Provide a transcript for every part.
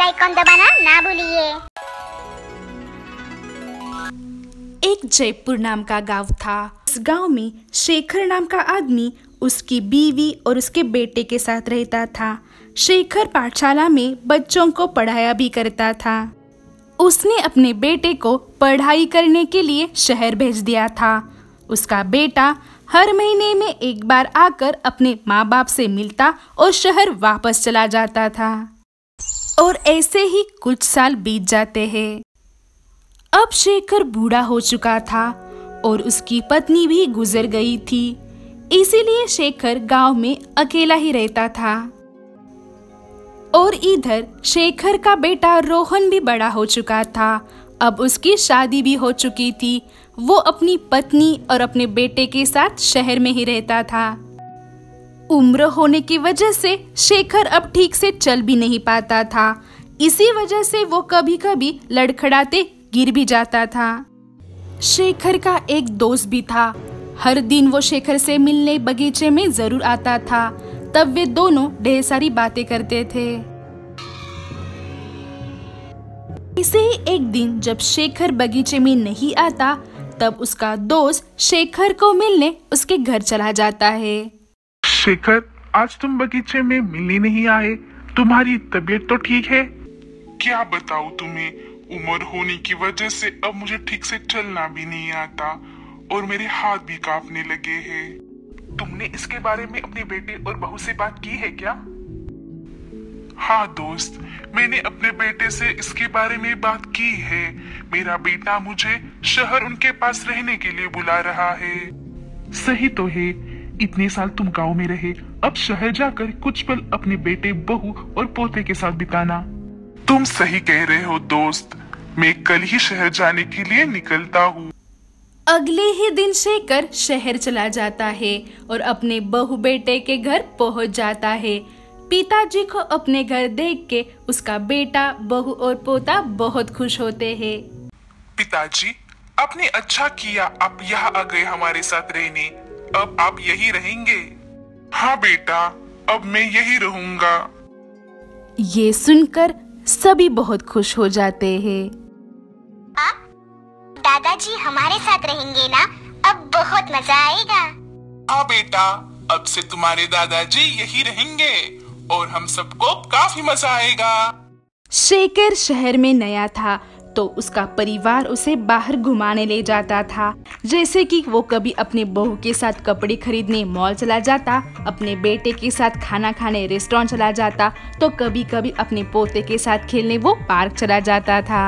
Icon दबाना ना भूलिए। एक जयपुर नाम का गाँव था। इस गाँव में शेखर नाम का आदमी उसकी बीवी और उसके बेटे के साथ रहता था। शेखर पाठशाला में बच्चों को पढ़ाया भी करता था। उसने अपने बेटे को पढ़ाई करने के लिए शहर भेज दिया था। उसका बेटा हर महीने में एक बार आकर अपने माँ बाप से मिलता और शहर वापस चला जाता था। और ऐसे ही कुछ साल बीत जाते हैं। अब शेखर बूढ़ा हो चुका था और उसकी पत्नी भी गुजर गई थी। इसीलिए शेखर गाँव में अकेला ही रहता था। और इधर शेखर का बेटा रोहन भी बड़ा हो चुका था अब उसकी शादी भी हो चुकी थी। वो अपनी पत्नी और अपने बेटे के साथ शहर में ही रहता था। उम्र होने की वजह से शेखर अब ठीक से चल भी नहीं पाता था। इसी वजह से वो कभी कभी लड़खड़ाते गिर भी जाता था। शेखर का एक दोस्त भी था। हर दिन वो शेखर से मिलने बगीचे में ज़रूर आता था। तब वे दोनों ढेर सारी बातें करते थे। इसे ही एक दिन जब शेखर बगीचे में नहीं आता, तब उसका दोस्त शेखर को मिलने उसके घर चला जाता है। शेखर, आज तुम बगीचे में मिलने नहीं आए। तुम्हारी तबीयत तो ठीक है? क्या बताऊँ तुम्हें? उम्र होने की वजह से अब मुझे ठीक से चलना भी नहीं आता और मेरे हाथ भी कांपने लगे हैं। तुमने इसके बारे में अपने बेटे और बहू से बात की है क्या? हाँ दोस्त, मैंने अपने बेटे से इसके बारे में बात की है। मेरा बेटा मुझे शहर उनके पास रहने के लिए बुला रहा है। सही तो है, इतने साल तुम गाँव में रहे, अब शहर जाकर कुछ पल अपने बेटे, बहू और पोते के साथ बिताना। तुम सही कह रहे हो दोस्त, मैं कल ही शहर जाने के लिए निकलता हूँ। अगले ही दिन शेखर शहर चला जाता है और अपने बहू बेटे के घर पहुँच जाता है। पिताजी को अपने घर देख के उसका बेटा बहू और पोता बहुत खुश होते हैं। पिताजी आपने अच्छा किया। आप यहाँ आ गए हमारे साथ रहने। अब आप यही रहेंगे। हाँ बेटा अब मैं यही रहूँगा। ये सुनकर सभी बहुत खुश हो जाते हैं। दादाजी हमारे साथ रहेंगे ना? अब बहुत मज़ा आएगा। हाँ बेटा अब से तुम्हारे दादाजी यही रहेंगे। और हम सबको काफ़ी मज़ा आएगा। शेखर शहर में नया था तो उसका परिवार उसे बाहर घुमाने ले जाता था। जैसे कि वो कभी अपने बहू के साथ कपड़े खरीदने मॉल चला जाता अपने बेटे के साथ खाना खाने रेस्टोरेंट चला जाता तो कभी कभी अपने पोते के साथ खेलने वो पार्क चला जाता था।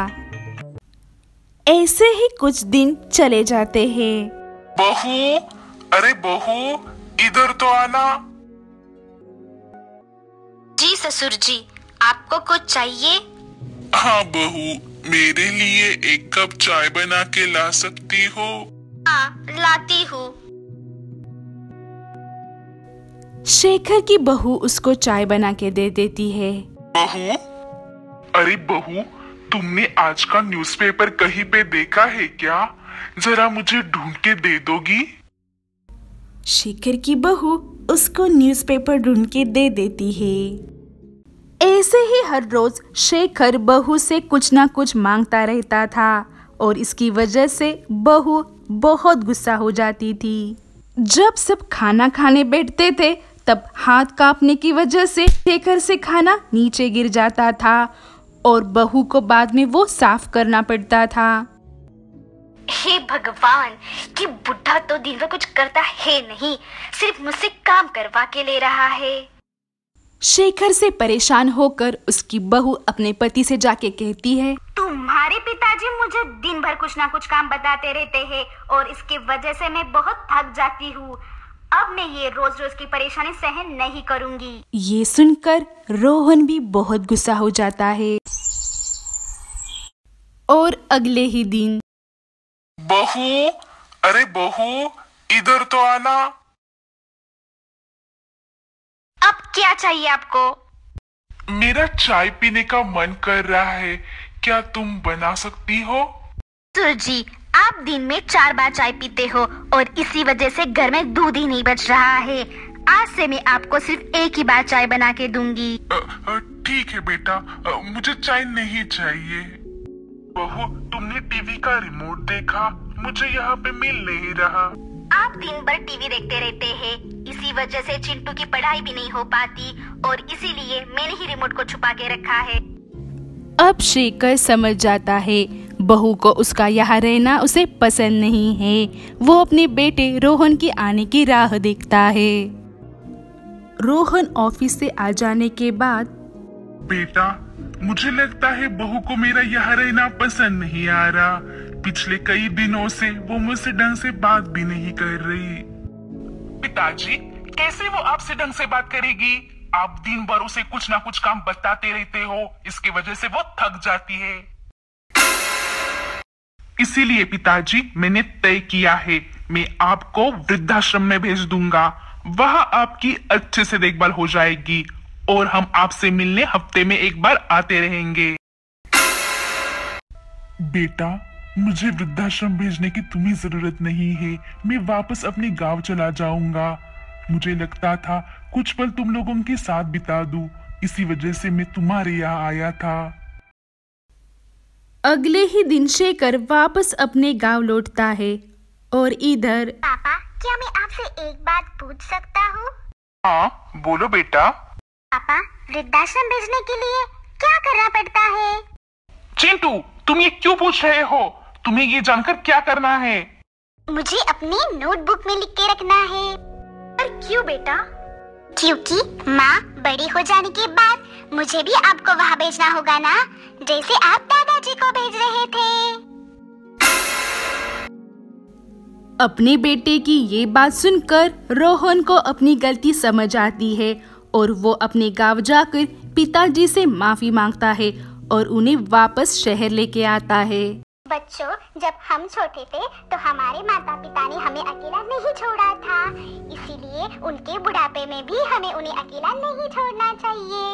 ऐसे ही कुछ दिन चले जाते हैं। बहू अरे बहू इधर तो आना। ससुर जी आपको कुछ चाहिए? हाँ बहू मेरे लिए एक कप चाय बना के ला सकती हो? हाँ लाती हूँ। शेखर की बहू उसको चाय बना के दे देती है। बहू? अरे बहू तुमने आज का न्यूज़पेपर कहीं पे देखा है क्या? जरा मुझे ढूंढ के दे दोगी? शेखर की बहू उसको न्यूज़पेपर ढूंढ के दे देती है। ऐसे ही हर रोज शेखर बहू से कुछ ना कुछ माँगता रहता था और इसकी वजह से बहू बहुत गुस्सा हो जाती थी। जब सब खाना खाने बैठते थे, तब हाथ कांपने की वजह से शेखर से खाना नीचे गिर जाता था और बहू को बाद में वो साफ़ करना पड़ता था। हे भगवान, कि बुढ़ा तो दिन भर कुछ करता है नहीं, सिर्फ़ मुझसे काम करवा के ले रहा है। शेखर से परेशान होकर उसकी बहू अपने पति से जाके कहती है तुम्हारे पिताजी मुझे दिन भर कुछ ना कुछ काम बताते रहते हैं और इसकी वजह से मैं बहुत थक जाती हूँ। अब मैं ये रोज रोज की परेशानी सहन नहीं करूँगी। ये सुनकर रोहन भी बहुत गुस्सा हो जाता है। और अगले ही दिन बहू अरे बहू इधर तो आना। क्या चाहिए आपको? मेरा चाय पीने का मन कर रहा है। क्या तुम बना सकती हो? सुरजी आप दिन में चार बार चाय पीते हो और इसी वजह से घर में दूध ही नहीं बच रहा है। आज से मैं आपको सिर्फ़ एक ही बार चाय बना के दूँगी। ठीक है बेटा। मुझे चाय नहीं चाहिए। बहू तुमने टीवी का रिमोट देखा? मुझे यहाँ पे मिल नहीं रहा। आप दिन भर टीवी देखते रहते हैं। इसी वजह से चिंटू की पढ़ाई भी नहीं हो पाती और इसीलिए मैंने ही रिमोट को छुपा के रखा है। अब शेखर समझ जाता है बहू को उसका यहाँ रहना उसे पसंद नहीं है। वो अपने बेटे रोहन की आने की राह देखता है। रोहन ऑफ़िस से आ जाने के बाद बेटा मुझे लगता है बहू को मेरा यहाँ रहना पसंद नहीं आ रहा। पिछले कई दिनों से वो मुझसे ढंग से बात भी नहीं कर रही। पिताजी कैसे वो आपसे ढंग से बात करेगी? आप दिन भर उसे कुछ ना कुछ काम बताते रहते हो इसकी वजह से वो थक जाती है। इसीलिए पिताजी मैंने तय किया है मैं आपको वृद्धाश्रम में भेज दूँगा। वहाँ आपकी अच्छे से देखभाल हो जाएगी और हम आपसे मिलने हफ़्ते में एक बार आते रहेंगे। बेटा मुझे वृद्धाश्रम भेजने की तुम्हें ज़रूरत नहीं है। मैं वापस अपने गाँव चला जाऊँगा। मुझे लगता था कुछ पल तुम लोगों के साथ बिता दूँ। इसी वजह से मैं तुम्हारे यहाँ आया था। अगले ही दिन शेखर वापस अपने गाँव लौटता है और इधर पापा क्या मैं आपसे एक बात पूछ सकता हूँ? हाँ बोलो बेटा। पापा वृद्धाश्रम भेजने के लिए क्या करना पड़ता है? चिंटू तुम ये क्यों पूछ रहे हो? तुम्हें ये जानकर क्या करना है? मुझे अपनी नोटबुक में लिख के रखना है। पर क्यों बेटा? क्योंकि माँ बड़ी हो जाने के बाद मुझे भी आपको वहाँ भेजना होगा ना जैसे आप दादाजी को भेज रहे थे। अपने बेटे की ये बात सुनकर रोहन को अपनी गलती समझ आती है और वो अपने गाँव जाकर पिताजी से माफ़ी माँगता है और उन्हें वापस शहर लेके आता है। बच्चों, जब हम छोटे थे तो हमारे माता पिता ने हमें अकेला नहीं छोड़ा था। इसीलिए उनके बुढ़ापे में भी हमें उन्हें अकेला नहीं छोड़ना चाहिए।